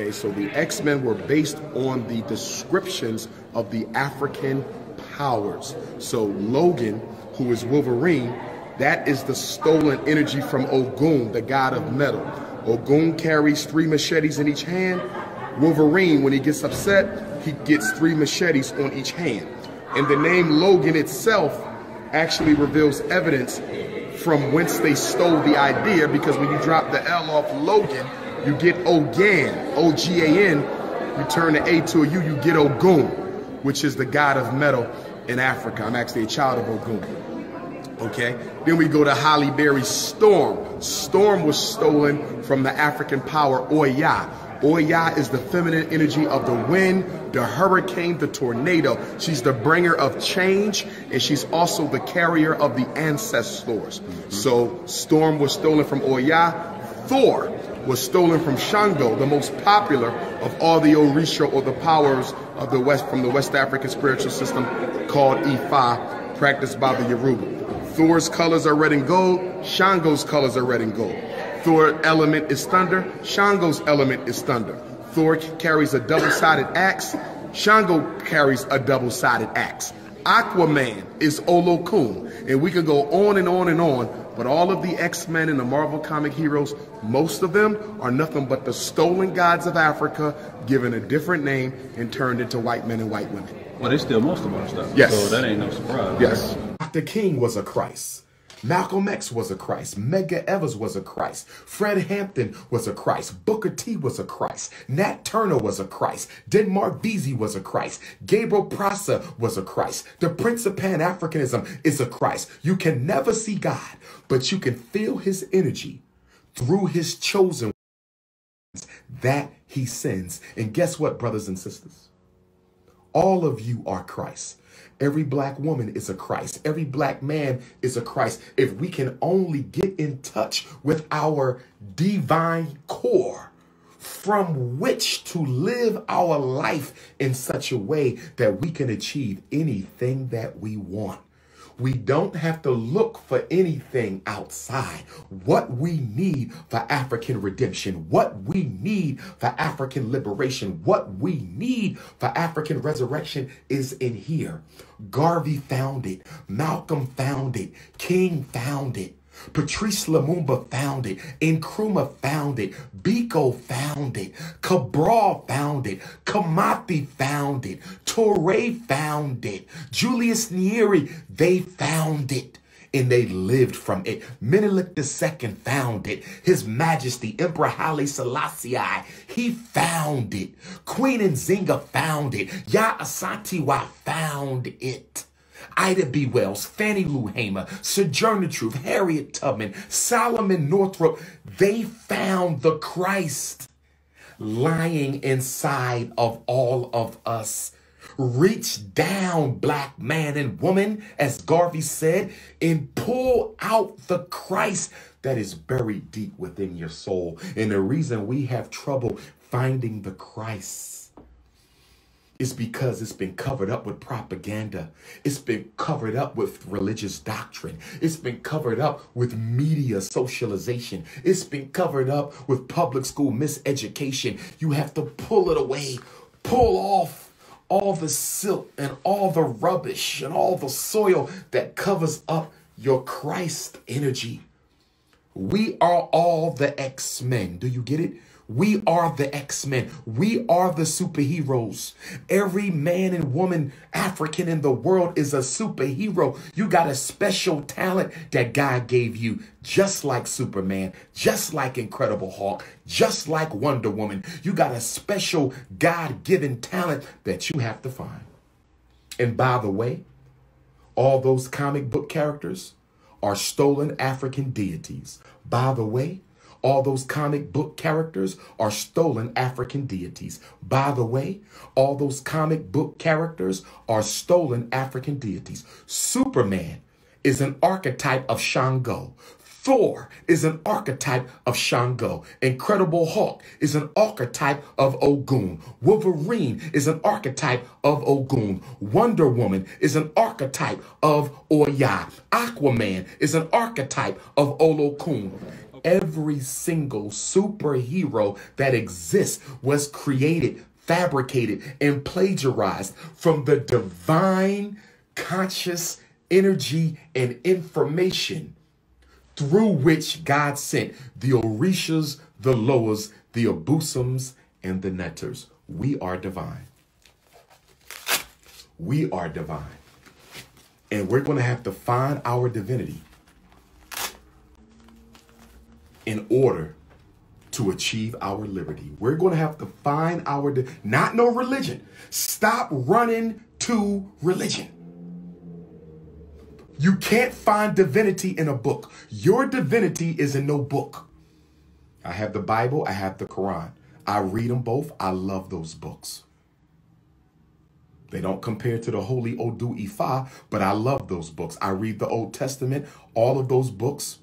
Okay, so the X-Men were based on the descriptions of the African powers. So Logan, who is Wolverine, that is the stolen energy from Ogun, the god of metal. Ogun carries three machetes in each hand. Wolverine, when he gets upset, he gets three machetes on each hand. And the name Logan itself actually reveals evidence from whence they stole the idea because when you drop the L off Logan, you get Ogan, O-G-A-N. You turn the A to a U, you get Ogun, which is the god of metal in Africa. I'm actually a child of Ogun. Okay? Then we go to Halle Berry's Storm. Storm was stolen from the African power Oya. Oya is the feminine energy of the wind, the hurricane, the tornado. She's the bringer of change, and she's also the carrier of the ancestors. Mm -hmm. So Storm was stolen from Oya. Thor was stolen from Shango, the most popular of all the Orisha or the powers of the West from the West African spiritual system called Ifa, practiced by the Yoruba. Thor's colors are red and gold. Shango's colors are red and gold. Thor element is thunder. Shango's element is thunder. Thor carries a double-sided axe. Shango carries a double-sided axe. Aquaman is Olokun. And we could go on and on and on, but all of the X-Men and the Marvel comic heroes, most of them are nothing but the stolen gods of Africa given a different name and turned into white men and white women. Well, they steal most of our stuff. Yes. So that ain't no surprise. Yes. Dr. King was a Christ. Malcolm X was a Christ. Medgar Evers was a Christ. Fred Hampton was a Christ. Booker T was a Christ. Nat Turner was a Christ. Denmark Vesey was a Christ. Gabriel Prosser was a Christ. The Prince of Pan-Africanism is a Christ. You can never see God, but you can feel his energy through his chosen ones that he sends. And guess what, brothers and sisters? All of you are Christ. Every black woman is a Christ. Every black man is a Christ. If we can only get in touch with our divine core from which to live our life in such a way that we can achieve anything that we want. We don't have to look for anything outside. What we need for African redemption, what we need for African liberation, what we need for African resurrection is in here. Garvey found it. Malcolm found it. King found it. Patrice Lumumba found it. Nkrumah found it. Biko found it. Cabral found it. Kimathi found it. Toure found it. Julius Nyerere, they found it. And they lived from it. Menelik II found it. His Majesty, Emperor Haile Selassie, he found it. Queen Nzinga found it. Yaa Asantewaa found it. Ida B. Wells, Fannie Lou Hamer, Sojourner Truth, Harriet Tubman, Solomon Northup, they found the Christ lying inside of all of us. Reach down, black man and woman, as Garvey said, and pull out the Christ that is buried deep within your soul. And the reason we have trouble finding the Christ is because it's been covered up with propaganda. It's been covered up with religious doctrine. It's been covered up with media socialization. It's been covered up with public school miseducation. You have to pull it away, pull off all the silt and all the rubbish and all the soil that covers up your Christ energy. We are all the X-Men. Do you get it? We are the X-Men. We are the superheroes. Every man and woman African in the world is a superhero. You got a special talent that God gave you, just like Superman, just like Incredible Hulk, just like Wonder Woman. You got a special God-given talent that you have to find. And by the way, all those comic book characters are stolen African deities. By the way, all those comic book characters are stolen African deities. By the way, all those comic book characters are stolen African deities. Superman is an archetype of Shango. Thor is an archetype of Shango. Incredible Hulk is an archetype of Ogun. Wolverine is an archetype of Ogun. Wonder Woman is an archetype of Oya. Aquaman is an archetype of Olokun. Every single superhero that exists was created, fabricated, and plagiarized from the divine conscious energy and information through which God sent the Orishas, the Loas, the Abosoms, and the Neters. We are divine. We are divine. And we're going to have to find our divinity in order to achieve our liberty. We're going to have to find our, not no religion. Stop running to religion. You can't find divinity in a book. Your divinity is in no book. I have the Bible, I have the Quran. I read them both. I love those books. They don't compare to the Holy Odu Ifa, but I love those books. I read the Old Testament. All of those books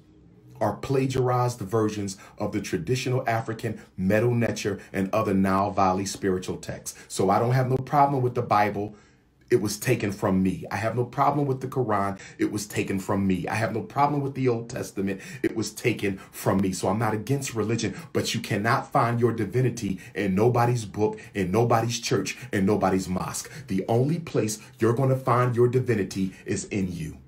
are plagiarized versions of the traditional African Medu Neter and other Nile Valley spiritual texts. So I don't have no problem with the Bible it was taken from me. I have no problem with the Quran. It was taken from me. I have no problem with the Old Testament. It was taken from me. So I'm not against religion, but you cannot find your divinity in nobody's book, in nobody's church, in nobody's mosque. The only place you're going to find your divinity is in you.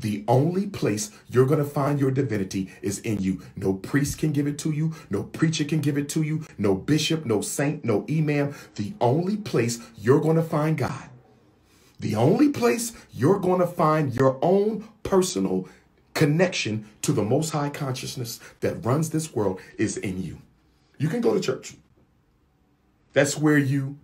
The only place you're going to find your divinity is in you. No priest can give it to you. No preacher can give it to you. No bishop, no saint, no imam. The only place you're going to find God the only place you're going to find your own personal connection to the Most High consciousness that runs this world is in you. You can go to church. That's where you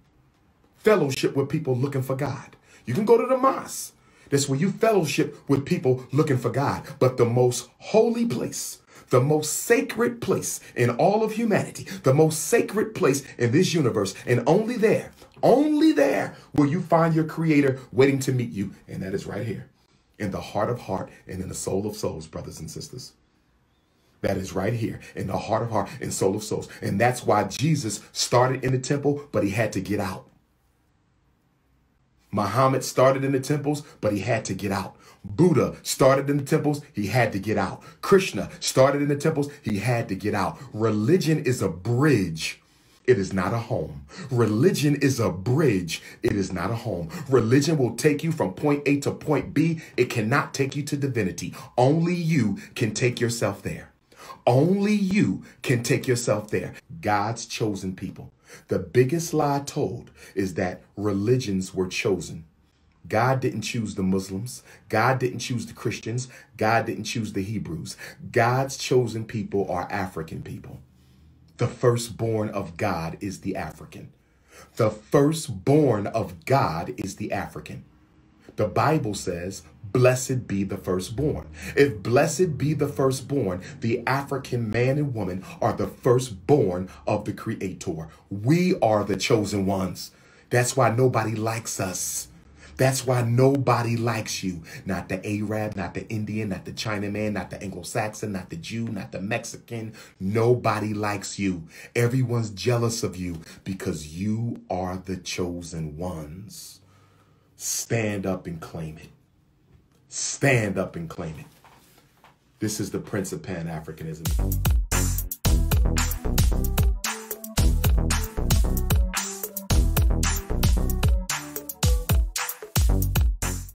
fellowship with people looking for God. You can go to the mosque. That's where you fellowship with people looking for God. But the most holy place, the most sacred place in all of humanity, the most sacred place in this universe, and only there only there will you find your creator waiting to meet you. And that is right here in the heart of heart and in the soul of souls, brothers and sisters. That is right here in the heart of heart and soul of souls. And that's why Jesus started in the temple, but he had to get out. Muhammad started in the temples, but he had to get out. Buddha started in the temples, he had to get out. Krishna started in the temples, he had to get out. Religion is a bridge it is not a home. Religion is a bridge. It is not a home. Religion will take you from point A to point B. It cannot take you to divinity. Only you can take yourself there. Only you can take yourself there. God's chosen people. The biggest lie told is that religions were chosen. God didn't choose the Muslims. God didn't choose the Christians. God didn't choose the Hebrews. God's chosen people are African people. The firstborn of God is the African. The firstborn of God is the African. The Bible says, Blessed be the firstborn. If blessed be the firstborn, the African man and woman are the firstborn of the Creator. We are the chosen ones. That's why nobody likes us. That's why nobody likes you. Not the Arab, not the Indian, not the Chinaman, not the Anglo-Saxon, not the Jew, not the Mexican. Nobody likes you. Everyone's jealous of you because you are the chosen ones. Stand up and claim it. Stand up and claim it. This is the Prince of Pan-Africanism.